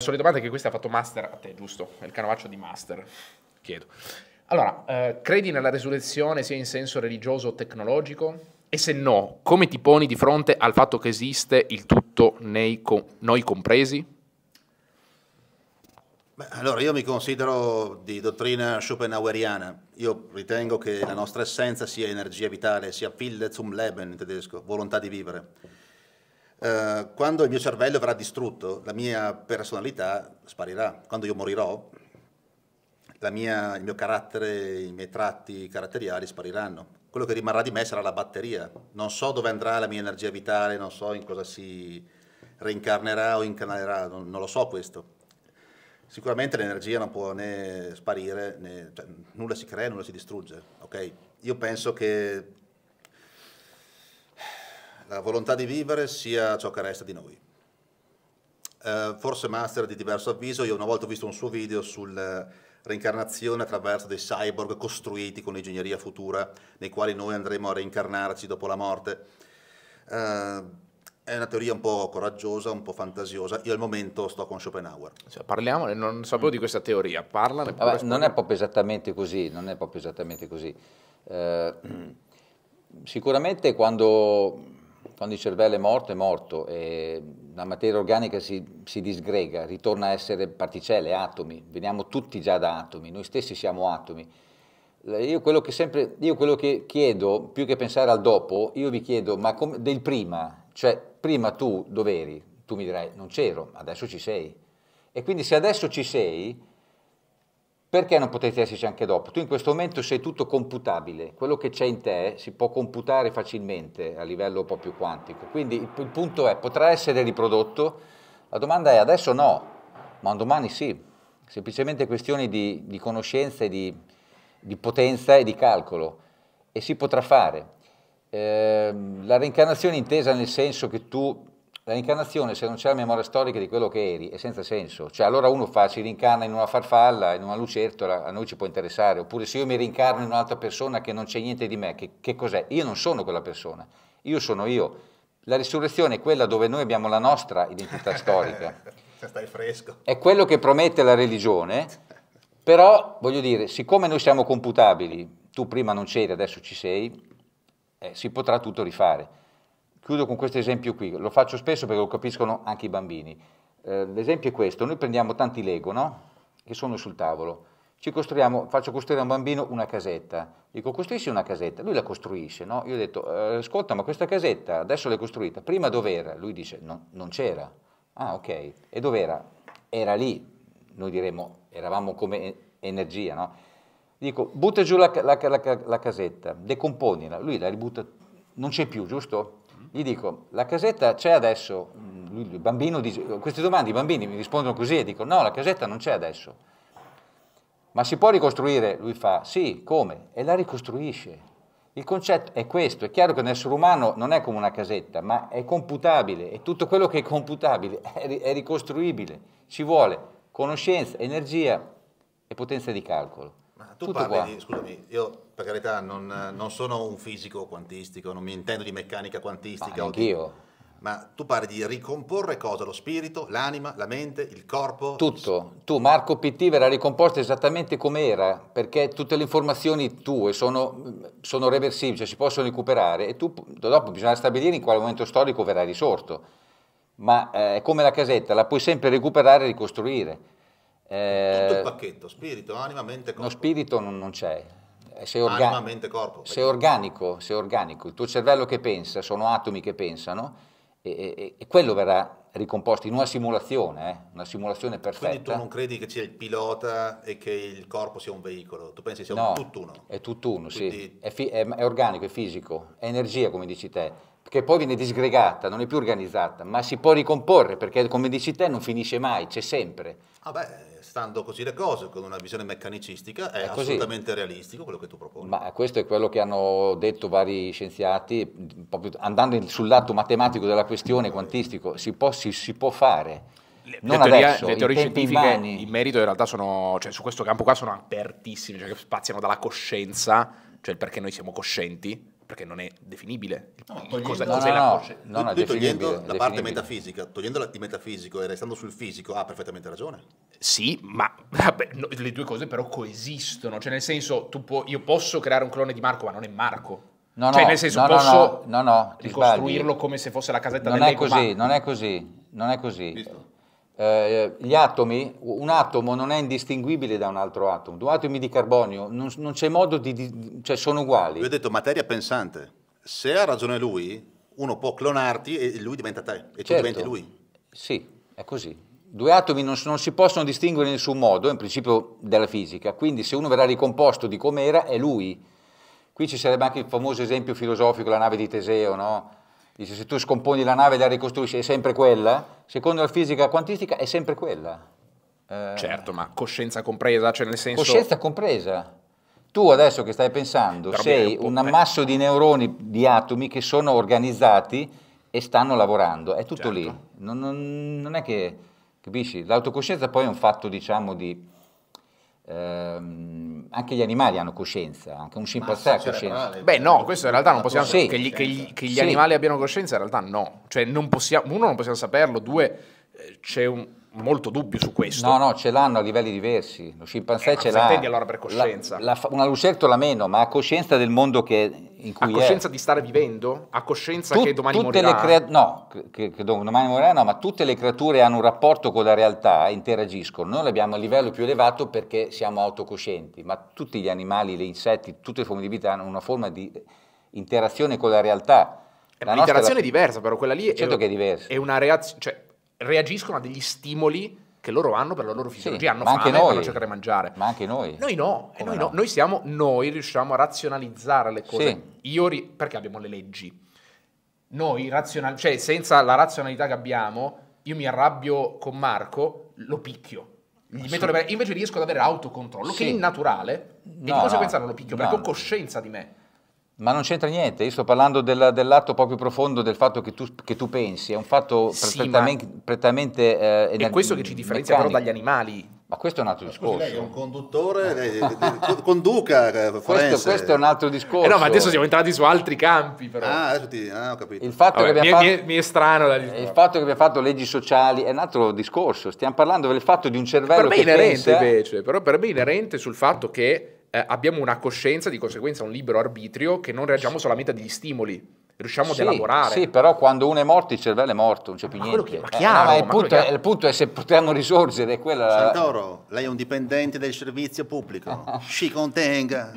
solita domanda che questa ha fatto Master a te, giusto? È il canovaccio di Master, chiedo. Allora, eh, credi nella resurrezione sia in senso religioso o tecnologico? E se no, come ti poni di fronte al fatto che esiste il tutto nei, noi compresi? Beh, allora, io mi considero di dottrina schopenhaueriana. Io ritengo che la nostra essenza sia energia vitale, sia Wille zum Leben in tedesco, volontà di vivere. Eh, quando il mio cervello verrà distrutto, la mia personalità sparirà. Quando io morirò, mia, il mio carattere, i miei tratti caratteriali spariranno quello che rimarrà di me sarà la batteria. Non so dove andrà la mia energia vitale, non so in cosa si reincarnerà o incanalerà, non, non lo so questo. Sicuramente l'energia non può né sparire, né, cioè, nulla si crea, nulla si distrugge. Okay? Io penso che la volontà di vivere sia ciò che resta di noi. Uh, forse Master di diverso avviso, io una volta ho visto un suo video sul reincarnazione attraverso dei cyborg costruiti con l'ingegneria futura, nei quali noi andremo a reincarnarci dopo la morte. Uh, è una teoria un po' coraggiosa, un po' fantasiosa. Io al momento sto con Schopenhauer. Cioè, parliamo, non sapevo di questa teoria, parlane. Vabbè, non è proprio esattamente così, non è proprio esattamente così. Eh, sicuramente quando, quando, il cervello è morto, è morto e la materia organica si, si, disgrega, ritorna a essere particelle, atomi, veniamo tutti già da atomi, noi stessi siamo atomi. Io quello che, sempre, io quello che chiedo, più che pensare al dopo, io vi chiedo, ma come, del prima, cioè prima tu dove eri? Tu mi dirai, non c'ero, adesso ci sei. E quindi se adesso ci sei, perché non potete esserci anche dopo? Tu in questo momento sei tutto computabile, quello che c'è in te si può computare facilmente a livello più quantico. Quindi il, il punto è, potrà essere riprodotto? La domanda è adesso no, ma un domani sì. Semplicemente questioni di, di conoscenza e di, di, potenza e di calcolo. E si potrà fare. Eh, la reincarnazione intesa nel senso che tu la reincarnazione, se non c'è la memoria storica di quello che eri, è senza senso. Cioè, allora uno fa, si rincarna in una farfalla, in una lucertola, a noi ci può interessare. Oppure se io mi rincarno in un'altra persona che non c'è niente di me, che, che cos'è? Io non sono quella persona, io sono io. La risurrezione è quella dove noi abbiamo la nostra identità storica. Stai fresco. È quello che promette la religione, però, voglio dire, siccome noi siamo computabili, tu prima non c'eri, adesso ci sei, eh, si potrà tutto rifare. Chiudo con questo esempio qui, lo faccio spesso perché lo capiscono anche i bambini. Eh, l'esempio è questo, noi prendiamo tanti Lego, no? Che sono sul tavolo, ci costruiamo, faccio costruire a un bambino una casetta, dico costruisci una casetta, lui la costruisce, no? Io ho detto, eh, ascolta ma questa casetta adesso l'hai costruita, prima dov'era? Lui dice, no, non c'era. Ah ok, e dov'era? Era lì, noi diremmo, eravamo come energia, no? Dico, butta giù la, la, la, la casetta, decomponila, lui la ributta, non c'è più, giusto? Gli dico, la casetta c'è adesso? Lui, il bambino dice, queste domande i bambini mi rispondono così e dico, no, la casetta non c'è adesso. Ma si può ricostruire? Lui fa, sì, come? E la ricostruisce. Il concetto è questo, è chiaro che l'essere umano non è come una casetta, ma è computabile e tutto quello che è computabile è ricostruibile. Ci vuole conoscenza, energia e potenza di calcolo. Tu tutto parli di, scusami, io per carità non, non, sono un fisico quantistico, non mi intendo di meccanica quantistica. Ma anch'io. Ma tu parli di ricomporre cosa? Lo spirito, l'anima, la mente, il corpo? Tutto. Tu, Marco PT, verrà ricomposto esattamente come era, perché tutte le informazioni tue sono, sono reversibili, cioè si possono recuperare e tu dopo bisogna stabilire in quale momento storico verrà risorto. Ma eh, è come la casetta, la puoi sempre recuperare e ricostruire. Eh, Tutto il pacchetto, spirito, anima, mente, corpo. No, spirito non, non c'è. Eh, sei, orga- anima, mente, corpo. sei organico, sei organico. Il tuo cervello che pensa, sono atomi che pensano e, e, e quello verrà ricomposto in una simulazione, eh? una simulazione perfetta. Quindi tu non credi che sia il pilota e che il corpo sia un veicolo, tu pensi sia no, un tutt'uno? è tutt'uno, Quindi... sì, è, fi- è, è organico, è fisico, è energia come dici te, che poi viene disgregata, non è più organizzata, ma si può ricomporre perché come dici te non finisce mai, c'è sempre. Ah beh, stando così le cose, con una visione meccanicistica, è, è assolutamente realistico quello che tu proponi. Ma questo è quello che hanno detto vari scienziati, proprio andando sul lato matematico della questione, quantistico, si può, si, si può fare. Le, non le, teoria, adesso, le teorie scientifiche in merito in realtà sono, cioè, su questo campo qua sono apertissime, cioè spaziano dalla coscienza, cioè il perché noi siamo coscienti, perché non è definibile. Il- No, il togliendo- cosa, No, cos'è no, la no. coscienza? No, no, Lui togliendo definibile, la parte metafisica, togliendo la di metafisico e restando sul fisico, ha perfettamente ragione. Sì, ma vabbè, no, le due cose però coesistono, cioè nel senso tu può- io posso creare un clone di Marco, ma non è Marco. No, cioè no, nel senso posso no, no, no, ti ricostruirlo sbagli. come se fosse la casetta Non del è Lego, così, ma- non è così, non è così. Visto? Eh, gli atomi, un atomo non è indistinguibile da un altro atomo. Due atomi di carbonio non, non c'è modo di, di- cioè sono uguali. Io ho detto materia pensante. Se ha ragione lui, uno può clonarti e lui diventa te e tu Certo. diventi lui. Sì, è così. Due atomi non, non si possono distinguere in nessun modo, è un principio della fisica. Quindi se uno verrà ricomposto di come era, è lui. Qui ci sarebbe anche il famoso esempio filosofico, la nave di Teseo, no? Dice, se tu scomponi la nave e la ricostruisci, è sempre quella? Secondo la fisica quantistica è sempre quella. Eh, Certo, ma coscienza compresa, cioè nel senso... Coscienza compresa. Tu adesso che stai pensando Però sei un eh. ammasso di neuroni, di atomi che sono organizzati e stanno lavorando, è tutto Certo. lì. Non, non- non è che, capisci? L'autocoscienza poi è un fatto, diciamo, di... ehm, anche gli animali hanno coscienza, anche un scimpanzé ha coscienza. cerebrale. Beh no, questo in realtà non possiamo Sì. che gli, che gli- che gli Sì. animali abbiano coscienza in realtà no, cioè non possiamo, uno non possiamo saperlo, due eh, c'è un molto dubbio su questo. No, no, ce l'hanno a livelli diversi. Lo scimpanzé Eh, ce l'ha. intendi allora per coscienza? La- la una lucertola meno, ma ha coscienza del mondo che, in ha cui coscienza è. di stare vivendo? Ha coscienza Tut- che domani morirà? crea- no, che, che domani morirà no, ma tutte le creature hanno un rapporto con la realtà, interagiscono. Noi l'abbiamo a livello più elevato perché siamo autocoscienti, ma tutti gli animali, gli insetti, tutte le forme di vita hanno una forma di interazione con la realtà. Eh, La ma nostra- l'interazione è diversa, però quella lì Certo è, che è diversa. è una reazione, cioè reagiscono a degli stimoli che loro hanno per la loro fisiologia, hanno ma fame, noi. vanno a cercare di mangiare. Ma anche noi. Noi no, noi, no? no. noi siamo, noi riusciamo a razionalizzare le cose. Sì. Io ri- perché abbiamo le leggi? Noi razional- cioè senza la razionalità che abbiamo, io mi arrabbio con Marco, lo picchio. Gli metto le bene- invece riesco ad avere autocontrollo, che è Sì. innaturale, e di No, conseguenza no. non lo picchio, No. perché ho coscienza di me. Ma non c'entra niente, io sto parlando del, del lato proprio profondo del fatto che tu, che tu pensi, è un fatto Sì, prettamente, prettamente eh, È questo che ci differenzia però meccanico. dagli animali. Ma questo è un altro Scusi, lei è un discorso. conduttore, lei- conduca eh, Questo, questo è un altro discorso. Eh no, ma adesso siamo entrati su altri campi però. Ah, adesso ti... ah, ho capito. Il fatto, Vabbè, che mi, fatto, è, mi è strano da il fatto che abbiamo fatto leggi sociali è un altro discorso. Stiamo parlando del fatto di un cervello per me è che inerente pensa... invece, però per me è inerente sul fatto che eh, abbiamo una coscienza, di conseguenza un libero arbitrio, che non reagiamo solamente a degli stimoli, riusciamo Sì, ad elaborare. Sì, però quando uno è morto il cervello è morto, non c'è più Ma niente. che- ma Eh, chiaro, no, ma il, punto è, il punto è se potremmo risorgere, è quella la- Santoro, lei è un dipendente del servizio pubblico. Ci contenga.